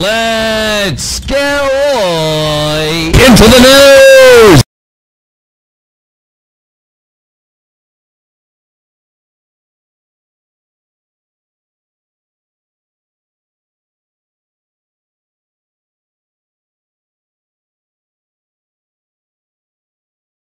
Let's go into the news!